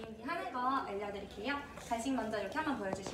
개인기 하는 거 알려드릴게요. 간식 먼저 이렇게 한번 보여주시고